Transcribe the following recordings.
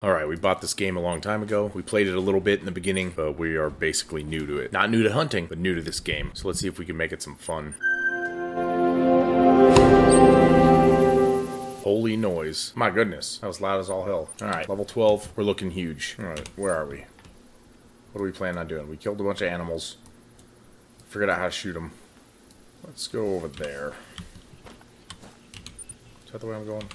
Alright, we bought this game a long time ago. We played it a little bit in the beginning, but we are basically new to it. Not new to hunting, but new to this game. So let's see if we can make it some fun. Holy noise. My goodness, that was loud as all hell. Alright, level 12, we're looking huge. Alright, where are we? What are we planning on doing? We killed a bunch of animals. Figured out how to shoot them. Let's go over there. Is that the way I'm going?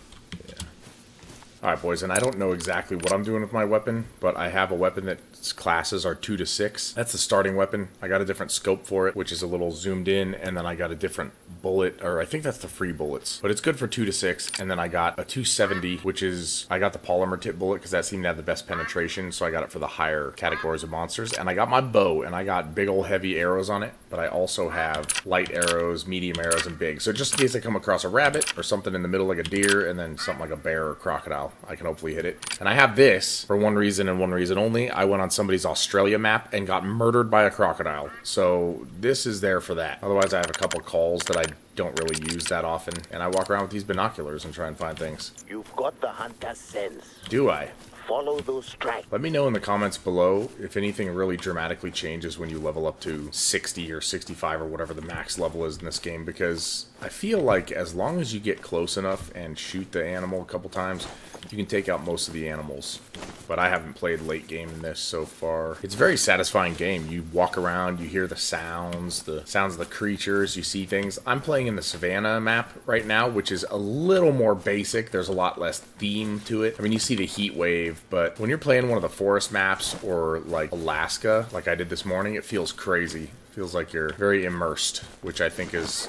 Alright, boys, and I don't know exactly what I'm doing with my weapon, but I have a weapon that's classes are 2 to 6. That's the starting weapon. I got a different scope for it, which is a little zoomed in, and then I got a different bullet, or I think that's the free bullets. But it's good for 2 to 6, and then I got a 270, which is, I got the polymer tip bullet because that seemed to have the best penetration, so I got it for the higher categories of monsters. And I got my bow, and I got big old heavy arrows on it, but I also have light arrows, medium arrows, and big. So just in case I come across a rabbit, or something in the middle like a deer, and then something like a bear or crocodile, I can hopefully hit it. And I have this for one reason and one reason only. I went on somebody's Australia map and got murdered by a crocodile. So this is there for that. Otherwise, I have a couple calls that I don't really use that often. And I walk around with these binoculars and try and find things. You've got the hunter's sense. Do I? Follow those tracks. Let me know in the comments below if anything really dramatically changes when you level up to 60 or 65 or whatever the max level is in this game because I feel like as long as you get close enough and shoot the animal a couple times, you can take out most of the animals. But I haven't played late game in this so far. It's a very satisfying game. You walk around, you hear the sounds, the sounds of the creatures, you see things. I'm playing in the Savannah map right now, which is a little more basic. There's a lot less theme to it. I mean, you see the heat wave, but when you're playing one of the forest maps or like Alaska, like I did this morning, it feels crazy. Feels like you're very immersed, which I think is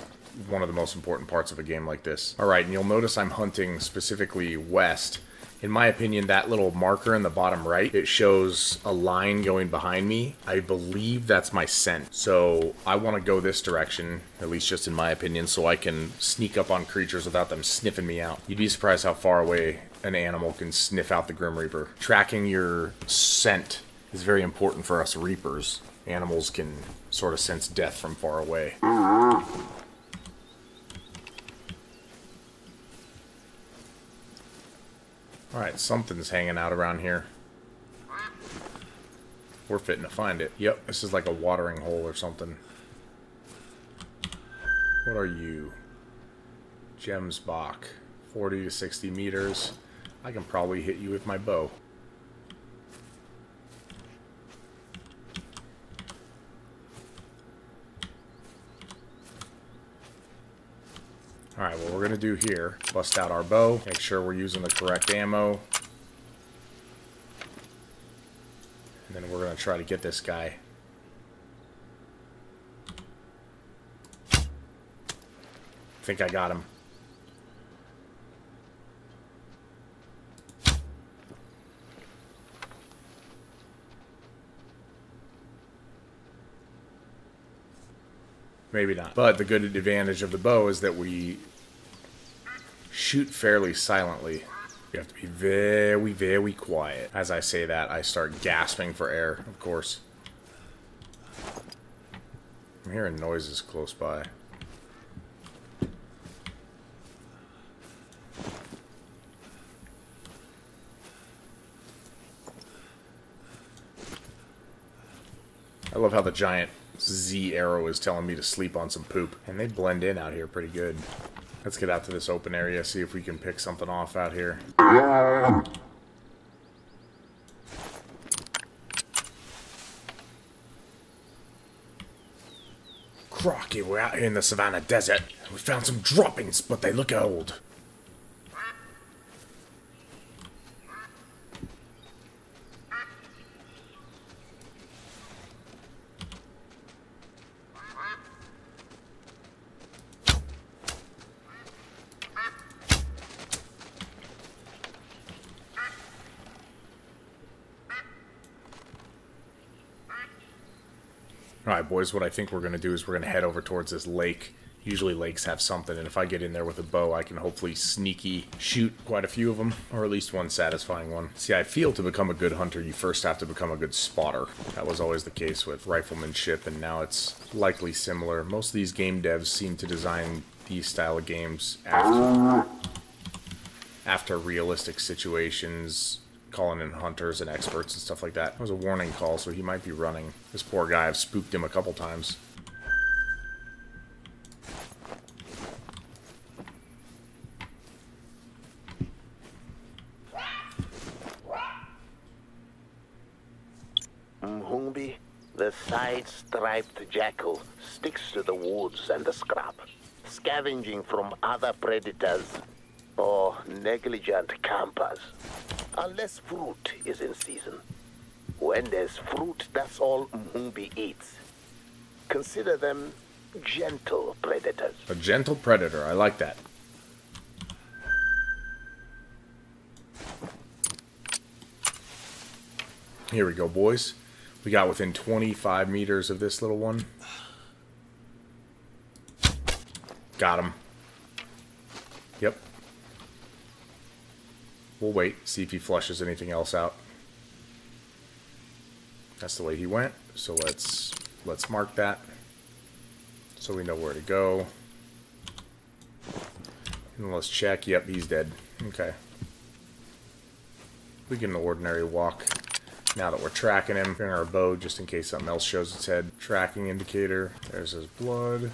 one of the most important parts of a game like this. Alright, and you'll notice I'm hunting specifically west. In my opinion, that little marker in the bottom right, it shows a line going behind me. I believe that's my scent. So I want to go this direction, at least just in my opinion, so I can sneak up on creatures without them sniffing me out. You'd be surprised how far away an animal can sniff out the Grim Reaper. Tracking your scent is very important for us Reapers. Animals can sort of sense death from far away. Alright, something's hanging out around here. We're fitting to find it. Yep, this is like a watering hole or something. What are you? Gemsbok. 40 to 60 meters. I can probably hit you with my bow. Alright, what we're going to do here, bust out our bow, make sure we're using the correct ammo. And then we're going to try to get this guy. I think I got him. Maybe not. But the good advantage of the bow is that we shoot fairly silently. You have to be very, very quiet. As I say that, I start gasping for air, of course. I'm hearing noises close by. I love how the giant Z arrow is telling me to sleep on some poop. And they blend in out here pretty good. Let's get out to this open area, see if we can pick something off out here. Crocky, we're out here in the Savannah Desert. We found some droppings, but they look old. Alright, boys, what I think we're going to do is we're going to head over towards this lake. Usually lakes have something, and if I get in there with a bow, I can hopefully sneaky shoot quite a few of them, or at least one satisfying one. See, I feel to become a good hunter, you first have to become a good spotter. That was always the case with riflemanship, and now it's likely similar. Most of these game devs seem to design these style of games after, after realistic situations calling in hunters and experts and stuff like that. It was a warning call, so he might be running. This poor guy, I've spooked him a couple times. Mhumbi, the side-striped jackal sticks to the woods and the scrub, scavenging from other predators or negligent campers. Unless fruit is in season. When there's fruit, that's all Mhumbi eats. Consider them gentle predators. A gentle predator. I like that. Here we go, boys. We got within 25 meters of this little one. Got him. Yep. We'll wait, see if he flushes anything else out. That's the way he went, so let's let's mark that so we know where to go. And let's check. Yep, he's dead. Okay. We get an ordinary walk now that we're tracking him. Bring our bow just in case something else shows its head. Tracking indicator. There's his blood.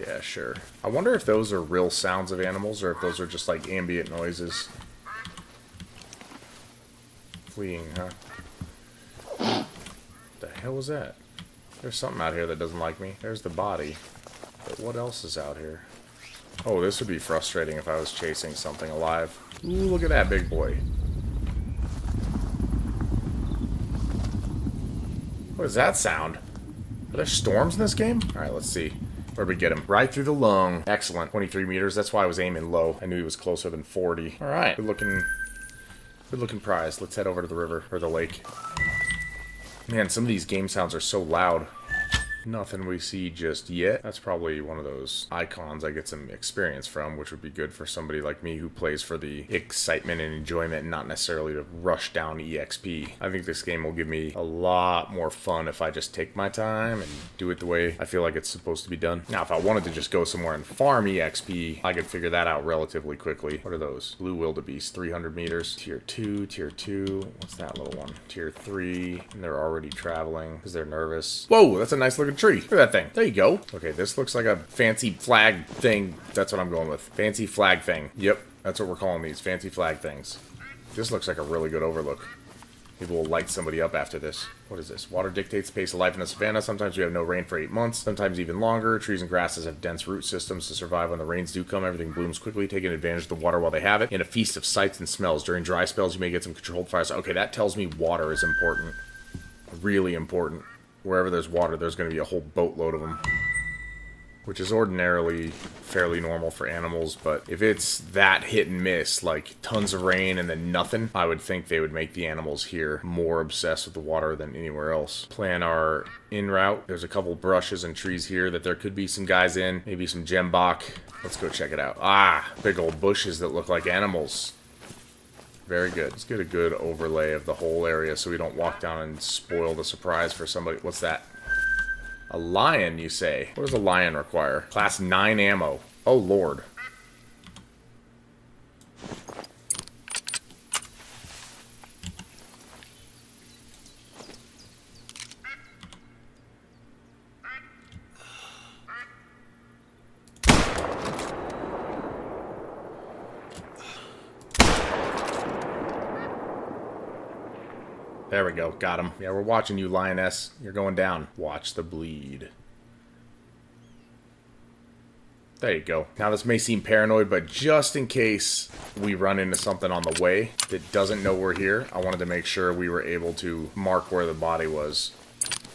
Yeah, sure. I wonder if those are real sounds of animals or if those are just like ambient noises. Fleeing, huh? The hell was that? There's something out here that doesn't like me. There's the body. But what else is out here? Oh, this would be frustrating if I was chasing something alive. Ooh, look at that big boy. What does that sound? Are there storms in this game? Alright, let's see. Where'd we get him? Right through the lung. Excellent. 23 meters. That's why I was aiming low. I knew he was closer than 40. Alright. Good looking... Good looking prize. Let's head over to the river. Or the lake. Man, some of these game sounds are so loud. Nothing we see just yet. That's probably one of those icons I get some experience from, which would be good for somebody like me who plays for the excitement and enjoyment, not necessarily to rush down EXP. I think this game will give me a lot more fun if I just take my time and do it the way I feel like it's supposed to be done. Now, if I wanted to just go somewhere and farm EXP, I could figure that out relatively quickly. What are those? Blue Wildebeest, 300 meters. Tier 2, Tier 2. What's that little one? Tier 3. And they're already traveling because they're nervous. Whoa, that's a nice looking tree. Look at that thing. There you go. Okay, this looks like a fancy flag thing. That's what I'm going with. Fancy flag thing. Yep, that's what we're calling these. Fancy flag things. This looks like a really good overlook. Maybe we'll light somebody up after this. What is this? Water dictates the pace of life in the savannah. Sometimes we have no rain for eight months, sometimes even longer. Trees and grasses have dense root systems to survive when the rains do come. Everything blooms quickly, taking advantage of the water while they have it. In a feast of sights and smells. During dry spells, you may get some controlled fires. Okay, that tells me water is important. Really important wherever there's water, there's going to be a whole boatload of them. Which is ordinarily fairly normal for animals, but if it's that hit and miss, like tons of rain and then nothing, I would think they would make the animals here more obsessed with the water than anywhere else. Plan our in route. There's a couple brushes and trees here that there could be some guys in, maybe some gemsbok. Let's go check it out. Ah, big old bushes that look like animals. Very good. Let's get a good overlay of the whole area so we don't walk down and spoil the surprise for somebody. What's that? A lion, you say? What does a lion require? Class 9 ammo. Oh, lord. There we go. Got him. Yeah, we're watching you, Lioness. You're going down. Watch the bleed. There you go. Now, this may seem paranoid, but just in case we run into something on the way that doesn't know we're here, I wanted to make sure we were able to mark where the body was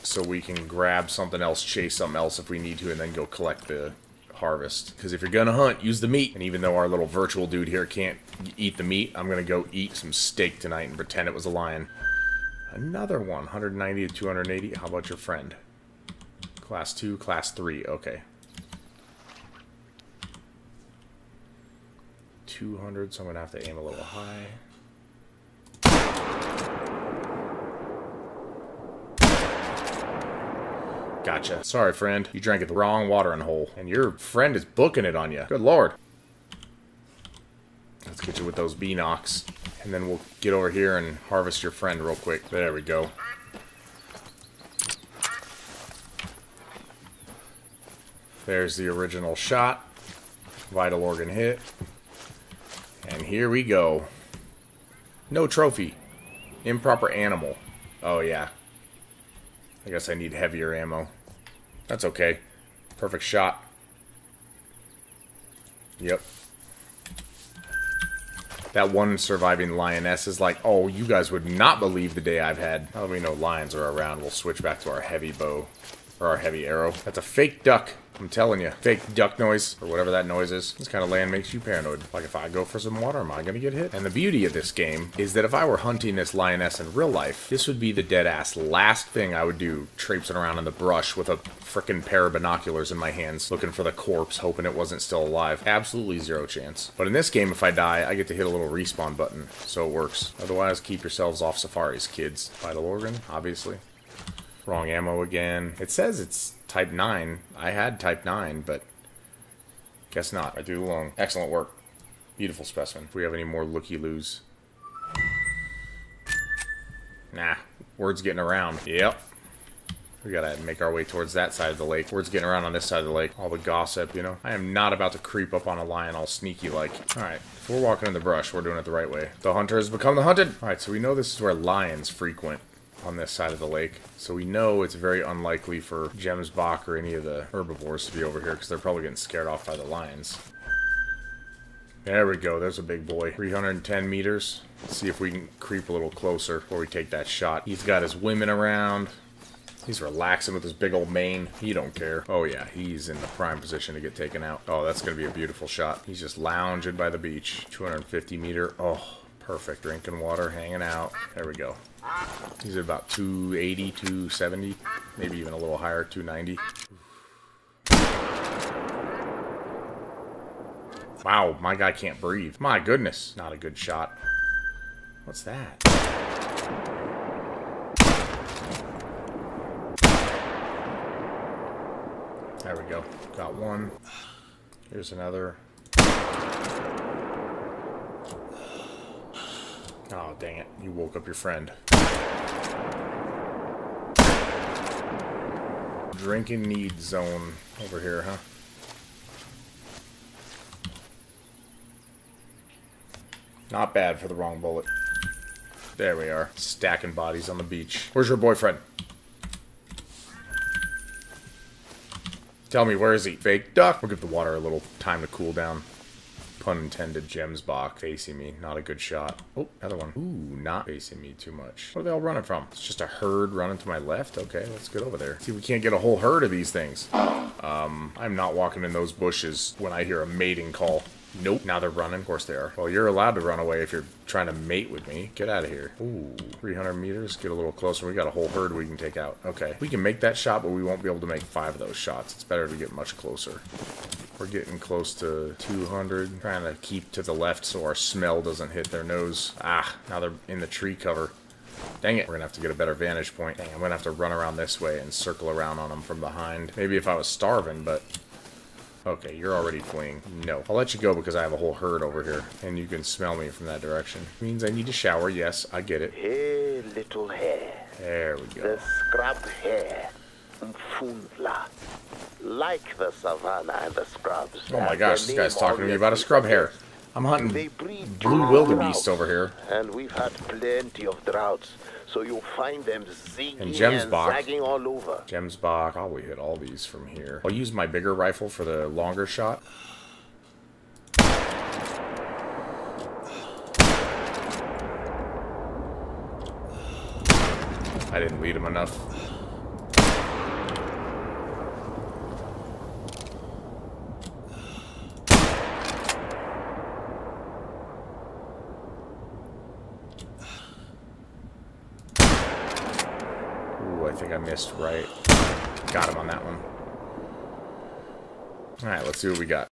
so we can grab something else, chase something else if we need to, and then go collect the harvest. Because if you're to hunt, use the meat. And even though our little virtual dude here can't eat the meat, I'm to go eat some steak tonight and pretend it was a lion. Another one, 190 to 280. How about your friend? Class 2, Class 3. Okay. 200, so I'm going to have to aim a little high. Gotcha. Sorry, friend. You drank the wrong watering hole, and your friend is booking it on you. Good lord. Let's get you with those B knocks, And then we'll get over here and harvest your friend real quick. There we go. There's the original shot. Vital organ hit. And here we go. No trophy. Improper animal. Oh, yeah. I guess I need heavier ammo. That's okay. Perfect shot. Yep. That one surviving lioness is like, oh, you guys would not believe the day I've had. Now that we know lions are around, we'll switch back to our heavy bow. Or our heavy arrow. That's a fake duck. I'm telling you. Fake duck noise, or whatever that noise is. This kind of land makes you paranoid. Like, if I go for some water, am I to get hit? And the beauty of this game is that if I were hunting this lioness in real life, this would be the dead-ass last thing I would do, traipsing around in the brush with a freaking pair of binoculars in my hands, looking for the corpse, hoping it wasn't still alive. Absolutely zero chance. But in this game, if I die, I get to hit a little respawn button, so it works. Otherwise, keep yourselves off safaris, kids. Vital organ, obviously. Wrong ammo again. It says it's type 9. I had type 9, but guess not. I do long. Excellent work. Beautiful specimen. If we have any more looky-loos. Nah. Word's getting around. Yep. We gotta make our way towards that side of the lake. Word's getting around on this side of the lake. All the gossip, you know? I am not about to creep up on a lion all sneaky like. Alright, if we're walking in the brush, we're doing it the right way. The hunter has become the hunted! Alright, so we know this is where lions frequent on this side of the lake. So we know it's very unlikely for Gemsbok or any of the herbivores to be over here because they're probably getting scared off by the lions. There we go. There's a big boy. 310 meters. Let's see if we can creep a little closer before we take that shot. He's got his women around. He's relaxing with his big old mane. He don't care. Oh yeah, he's in the prime position to get taken out. Oh, that's going to be a beautiful shot. He's just lounging by the beach. 250 meter. Oh, perfect. Drinking water, hanging out. There we go. He's at about 280, 270, maybe even a little higher, 290. Wow, my guy can't breathe. My goodness, not a good shot. What's that? There we go. Got one. Here's another. Oh, dang it. You woke up your friend. Drinking need zone over here, huh? Not bad for the wrong bullet. There we are. Stacking bodies on the beach. Where's your boyfriend? Tell me, where is he? Fake duck. We'll give the water a little time to cool down pun intended, Gemsbok facing me. Not a good shot. Oh, another one. Ooh, not facing me too much. Where are they all running from? It's just a herd running to my left? Okay, let's get over there. See we can't get a whole herd of these things. Um, I'm not walking in those bushes when I hear a mating call. Nope. Now they're running. Of course they are. Well, you're allowed to run away if you're trying to mate with me. Get out of here. Ooh, 300 meters. Get a little closer. We got a whole herd we can take out. Okay. We can make that shot, but we won't be able to make five of those shots. It's better to get much closer. We're getting close to 200. Trying to keep to the left so our smell doesn't hit their nose. Ah, now they're in the tree cover. Dang it, we're gonna have to get a better vantage point. Dang, I'm gonna have to run around this way and circle around on them from behind. Maybe if I was starving, but Okay, you're already fleeing. No. I'll let you go because I have a whole herd over here, and you can smell me from that direction. Means I need to shower, yes, I get it. Hey, little hare. There we go. The scrub hare. Mfundla. Like the savannah and the scrubs. Oh my gosh, this guy's talking to me about a scrub hare. I'm hunting blue wildebeest over here. And we've had plenty of droughts so you'll find them zigging and, and zagging all over. Gemsbok, I'll oh, probably hit all these from here. I'll use my bigger rifle for the longer shot. I didn't lead him enough. I think I missed right. Got him on that one. Alright, let's see what we got.